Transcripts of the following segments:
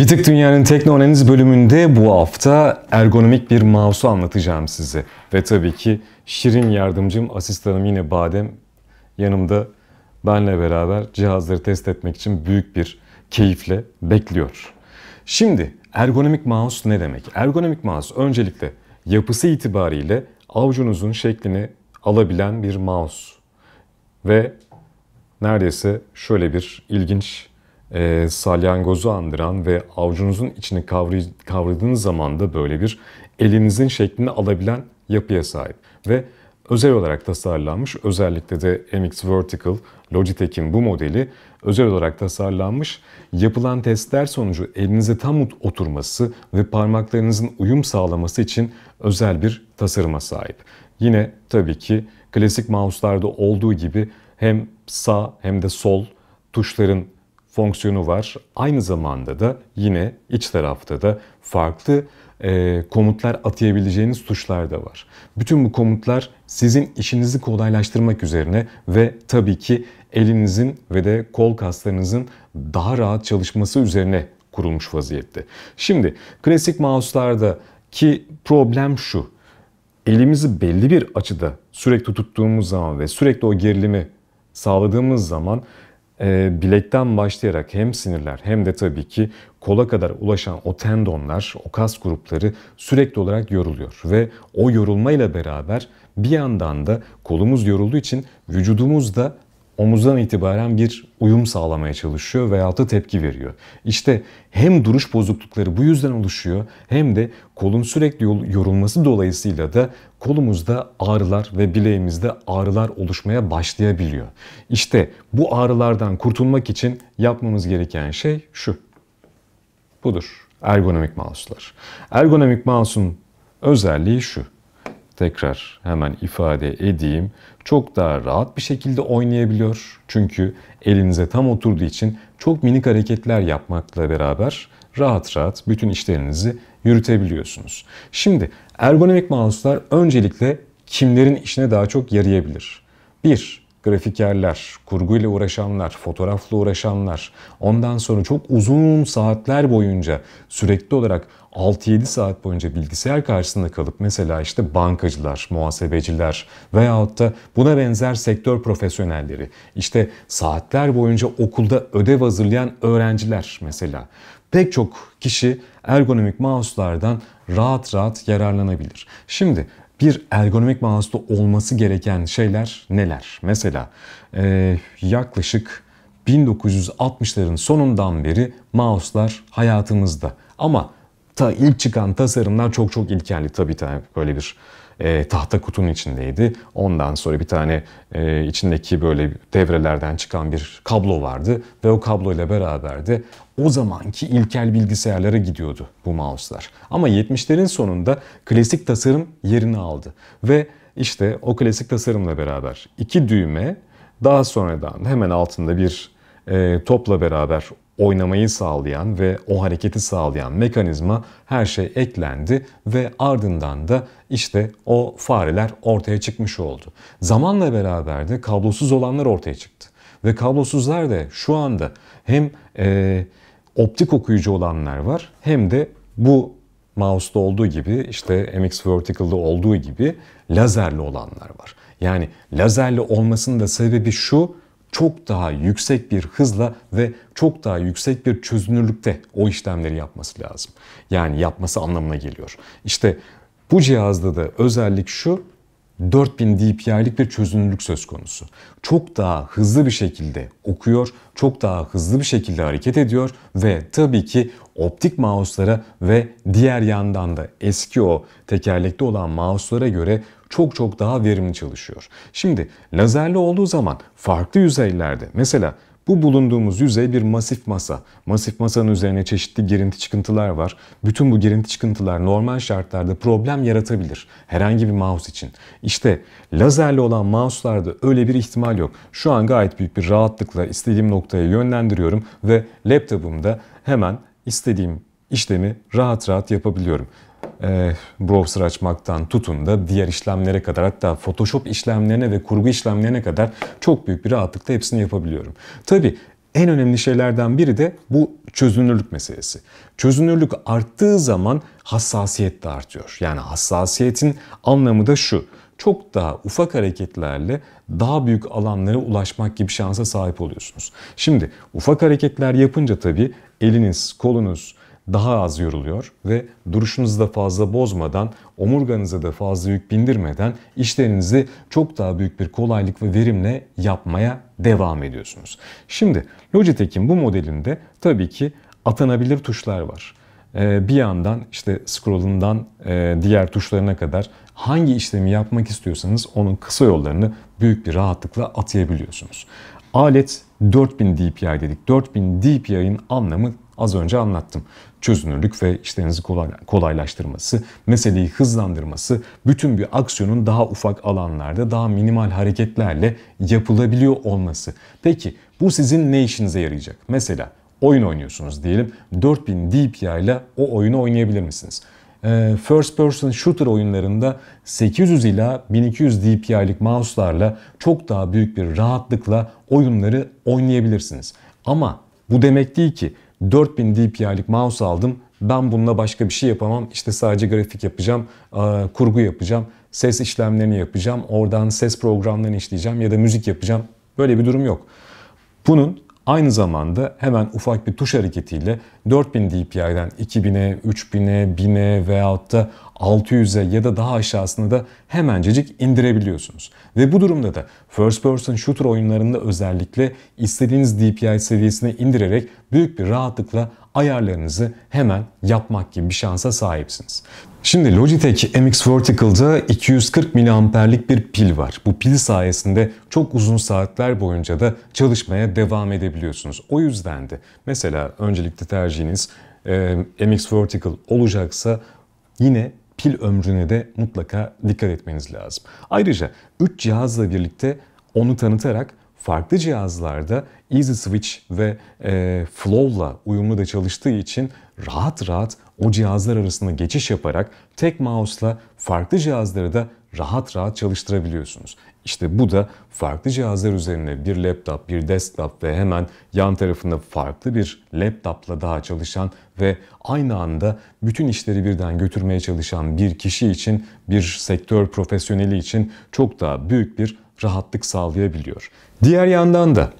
Bitik Dünya'nın Teknoanaliz bölümünde bu hafta ergonomik bir mouse'u anlatacağım size. Ve tabii ki Şirin yardımcım, asistanım yine Badem yanımda benle beraber cihazları test etmek için büyük bir keyifle bekliyor. Şimdi ergonomik mouse ne demek? Ergonomik mouse öncelikle yapısı itibariyle avucunuzun şeklini alabilen bir mouse. Ve neredeyse şöyle bir ilginç e, salyangozu andıran ve avucunuzun içini kavray kavradığınız zaman da böyle bir elinizin şeklini alabilen yapıya sahip. Ve özel olarak tasarlanmış, özellikle de MX Vertical, Logitech'in bu modeli özel olarak tasarlanmış. Yapılan testler sonucu elinize tam oturması ve parmaklarınızın uyum sağlaması için özel bir tasarıma sahip. Yine tabii ki klasik mouse'larda olduğu gibi hem sağ hem de sol tuşların fonksiyonu var. Aynı zamanda da yine iç tarafta da farklı e, komutlar atayabileceğiniz tuşlar da var. Bütün bu komutlar sizin işinizi kolaylaştırmak üzerine ve tabii ki elinizin ve de kol kaslarınızın daha rahat çalışması üzerine kurulmuş vaziyette. Şimdi klasik mouse'larda ki problem şu. Elimizi belli bir açıda sürekli tuttuğumuz zaman ve sürekli o gerilimi sağladığımız zaman bilekten başlayarak hem sinirler hem de tabii ki kola kadar ulaşan o tendonlar, o kas grupları sürekli olarak yoruluyor. Ve o yorulmayla beraber bir yandan da kolumuz yorulduğu için vücudumuz da omuzdan itibaren bir uyum sağlamaya çalışıyor veya da tepki veriyor. İşte hem duruş bozuklukları bu yüzden oluşuyor hem de kolun sürekli yorulması dolayısıyla da kolumuzda ağrılar ve bileğimizde ağrılar oluşmaya başlayabiliyor. İşte bu ağrılardan kurtulmak için yapmamız gereken şey şu. Budur. Ergonomik mouse'lar. Ergonomik mouse'un özelliği şu tekrar hemen ifade edeyim. Çok daha rahat bir şekilde oynayabiliyor. Çünkü elinize tam oturduğu için çok minik hareketler yapmakla beraber rahat rahat bütün işlerinizi yürütebiliyorsunuz. Şimdi ergonomik mouse'lar öncelikle kimlerin işine daha çok yarayabilir? 1 grafikerler, kurguyla uğraşanlar, fotoğrafla uğraşanlar, ondan sonra çok uzun saatler boyunca sürekli olarak 6-7 saat boyunca bilgisayar karşısında kalıp mesela işte bankacılar, muhasebeciler veyahut da buna benzer sektör profesyonelleri, işte saatler boyunca okulda ödev hazırlayan öğrenciler mesela. Pek çok kişi ergonomik mouse'lardan rahat rahat yararlanabilir. Şimdi bir ergonomik mouse'da olması gereken şeyler neler? Mesela e, yaklaşık 1960'ların sonundan beri mouse'lar hayatımızda. Ama ta ilk çıkan tasarımlar çok çok ilkelli. Tabii tabii böyle bir e, tahta kutunun içindeydi. Ondan sonra bir tane e, içindeki böyle devrelerden çıkan bir kablo vardı ve o kabloyla beraber de o zamanki ilkel bilgisayarlara gidiyordu bu mouse'lar. Ama 70'lerin sonunda klasik tasarım yerini aldı ve işte o klasik tasarımla beraber iki düğme daha sonradan hemen altında bir e, topla beraber oynamayı sağlayan ve o hareketi sağlayan mekanizma her şey eklendi ve ardından da işte o fareler ortaya çıkmış oldu. Zamanla beraber de kablosuz olanlar ortaya çıktı. Ve kablosuzlar da şu anda hem e, optik okuyucu olanlar var hem de bu mouse'da olduğu gibi işte MX Vertical'da olduğu gibi lazerli olanlar var. Yani lazerli olmasının da sebebi şu çok daha yüksek bir hızla ve çok daha yüksek bir çözünürlükte o işlemleri yapması lazım. Yani yapması anlamına geliyor. İşte bu cihazda da özellik şu 4000 dpi'lik bir çözünürlük söz konusu. Çok daha hızlı bir şekilde okuyor, çok daha hızlı bir şekilde hareket ediyor ve tabii ki optik mouse'lara ve diğer yandan da eski o tekerlekli olan mouse'lara göre çok çok daha verimli çalışıyor. Şimdi lazerli olduğu zaman farklı yüzeylerde mesela bu bulunduğumuz yüzey bir masif masa. Masif masanın üzerine çeşitli girinti çıkıntılar var. Bütün bu girinti çıkıntılar normal şartlarda problem yaratabilir. Herhangi bir mouse için. İşte lazerli olan mouse'larda öyle bir ihtimal yok. Şu an gayet büyük bir rahatlıkla istediğim noktaya yönlendiriyorum ve laptopumda hemen istediğim işlemi rahat rahat yapabiliyorum e, browser açmaktan tutun da diğer işlemlere kadar hatta Photoshop işlemlerine ve kurgu işlemlerine kadar çok büyük bir rahatlıkla hepsini yapabiliyorum. Tabi en önemli şeylerden biri de bu çözünürlük meselesi. Çözünürlük arttığı zaman hassasiyet de artıyor. Yani hassasiyetin anlamı da şu. Çok daha ufak hareketlerle daha büyük alanlara ulaşmak gibi şansa sahip oluyorsunuz. Şimdi ufak hareketler yapınca tabii eliniz, kolunuz, daha az yoruluyor ve duruşunuzu da fazla bozmadan, omurganıza da fazla yük bindirmeden işlerinizi çok daha büyük bir kolaylık ve verimle yapmaya devam ediyorsunuz. Şimdi Logitech'in bu modelinde tabii ki atanabilir tuşlar var. Ee, bir yandan işte scroll'undan e, diğer tuşlarına kadar hangi işlemi yapmak istiyorsanız onun kısa yollarını büyük bir rahatlıkla atayabiliyorsunuz. Alet 4000 DPI dedik. 4000 DPI'nin anlamı az önce anlattım. Çözünürlük ve işlerinizi kolaylaştırması, meseleyi hızlandırması, bütün bir aksiyonun daha ufak alanlarda, daha minimal hareketlerle yapılabiliyor olması. Peki bu sizin ne işinize yarayacak? Mesela oyun oynuyorsunuz diyelim. 4000 DPI ile o oyunu oynayabilir misiniz? Ee, first person shooter oyunlarında 800 ila 1200 DPI'lik mouse'larla çok daha büyük bir rahatlıkla oyunları oynayabilirsiniz. Ama bu demek değil ki 4000 DPI'lik mouse aldım. Ben bununla başka bir şey yapamam. İşte sadece grafik yapacağım, kurgu yapacağım, ses işlemlerini yapacağım, oradan ses programlarını işleyeceğim ya da müzik yapacağım. Böyle bir durum yok. Bunun aynı zamanda hemen ufak bir tuş hareketiyle 4000 DPI'den 2000'e, 3000'e, 1000'e veyahut da 600'e ya da daha aşağısını da hemencecik indirebiliyorsunuz. Ve bu durumda da first person shooter oyunlarında özellikle istediğiniz DPI seviyesine indirerek büyük bir rahatlıkla ayarlarınızı hemen yapmak gibi bir şansa sahipsiniz. Şimdi Logitech MX Vertical'da 240 mAh'lik bir pil var. Bu pil sayesinde çok uzun saatler boyunca da çalışmaya devam edebiliyorsunuz. O yüzden de mesela öncelikle tercihiniz MX Vertical olacaksa yine pil ömrüne de mutlaka dikkat etmeniz lazım. Ayrıca 3 cihazla birlikte onu tanıtarak farklı cihazlarda Easy Switch ve e, Flow'la uyumlu da çalıştığı için rahat rahat o cihazlar arasında geçiş yaparak tek mouse'la farklı cihazları da rahat rahat çalıştırabiliyorsunuz. İşte bu da farklı cihazlar üzerine bir laptop, bir desktop ve hemen yan tarafında farklı bir laptopla daha çalışan ve aynı anda bütün işleri birden götürmeye çalışan bir kişi için, bir sektör profesyoneli için çok daha büyük bir rahatlık sağlayabiliyor. Diğer yandan da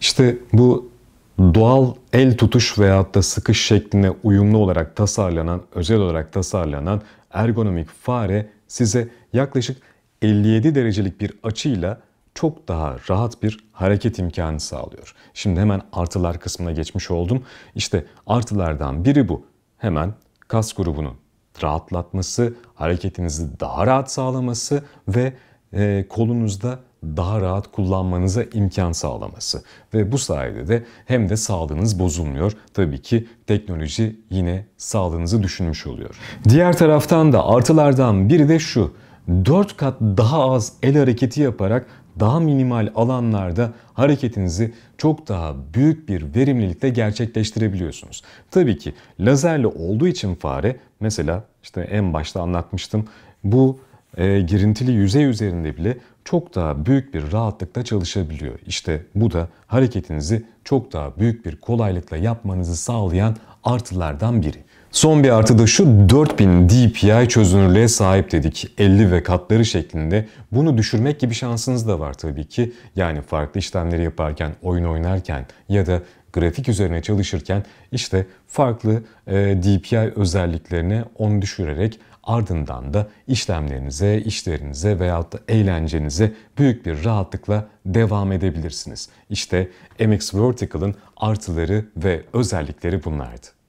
işte bu doğal el tutuş veyahut da sıkış şekline uyumlu olarak tasarlanan, özel olarak tasarlanan ergonomik fare size yaklaşık 57 derecelik bir açıyla çok daha rahat bir hareket imkanı sağlıyor. Şimdi hemen artılar kısmına geçmiş oldum. İşte artılardan biri bu. Hemen kas grubunu rahatlatması, hareketinizi daha rahat sağlaması ve e, kolunuzda daha rahat kullanmanıza imkan sağlaması. Ve bu sayede de hem de sağlığınız bozulmuyor. Tabii ki teknoloji yine sağlığınızı düşünmüş oluyor. Diğer taraftan da artılardan biri de şu. 4 kat daha az el hareketi yaparak daha minimal alanlarda hareketinizi çok daha büyük bir verimlilikte gerçekleştirebiliyorsunuz. Tabii ki lazerli olduğu için fare mesela işte en başta anlatmıştım bu e, girintili yüzey üzerinde bile çok daha büyük bir rahatlıkla çalışabiliyor. İşte bu da hareketinizi çok daha büyük bir kolaylıkla yapmanızı sağlayan artılardan biri. Son bir artı da şu 4000 DPI çözünürlüğe sahip dedik. 50 ve katları şeklinde. Bunu düşürmek gibi şansınız da var tabii ki. Yani farklı işlemleri yaparken, oyun oynarken ya da grafik üzerine çalışırken işte farklı e, DPI özelliklerine onu düşürerek ardından da işlemlerinize, işlerinize veyahut da eğlencenize büyük bir rahatlıkla devam edebilirsiniz. İşte MX Vertical'ın artıları ve özellikleri bunlardı.